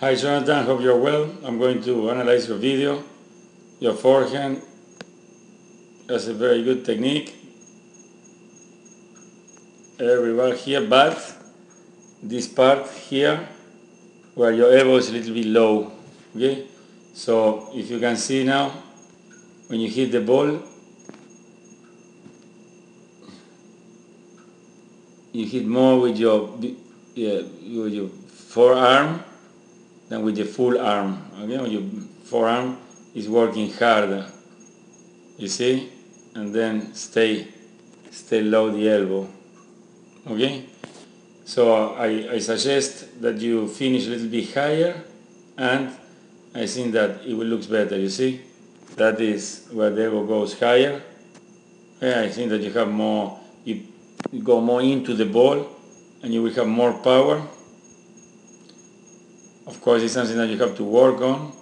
Hi Jonathan, hope you're well. I'm going to analyze your video. Your forehand has a very good technique. Very well here, but this part here, where your elbow is a little bit low, okay? So if you can see now, when you hit the ball, you hit more with your, yeah, with your forearm than with the full arm. Okay, when your forearm is working harder. You see? And then stay stay low the elbow. Okay? So I, I suggest that you finish a little bit higher and I think that it will look better, you see? That is where the elbow goes higher. Yeah, I think that you have more, you go more into the ball and you will have more power of course, it's something that you have to work on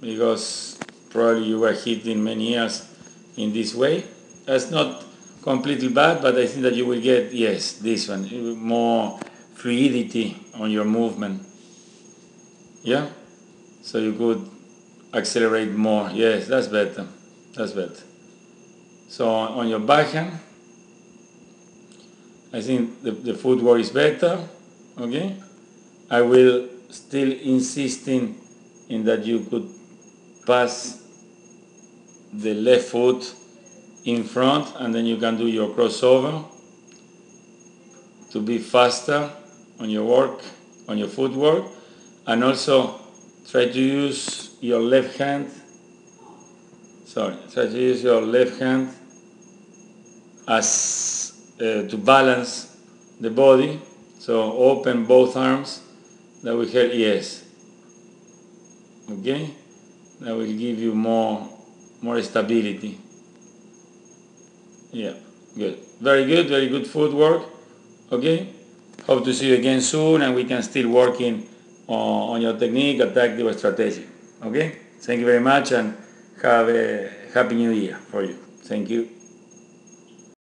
because probably you were hitting many years in this way. That's not completely bad, but I think that you will get, yes, this one, more fluidity on your movement. Yeah? So you could accelerate more. Yes, that's better. That's better. So on your backhand, I think the, the footwork is better. Okay? I will still insisting in that you could pass the left foot in front and then you can do your crossover to be faster on your work, on your footwork and also try to use your left hand sorry, try to use your left hand as uh, to balance the body so open both arms that will help yes. Okay? That will give you more more stability. Yeah good. Very good very good footwork. Okay? Hope to see you again soon and we can still working on, uh, on your technique attack your strategy. Okay? Thank you very much and have a happy new year for you. Thank you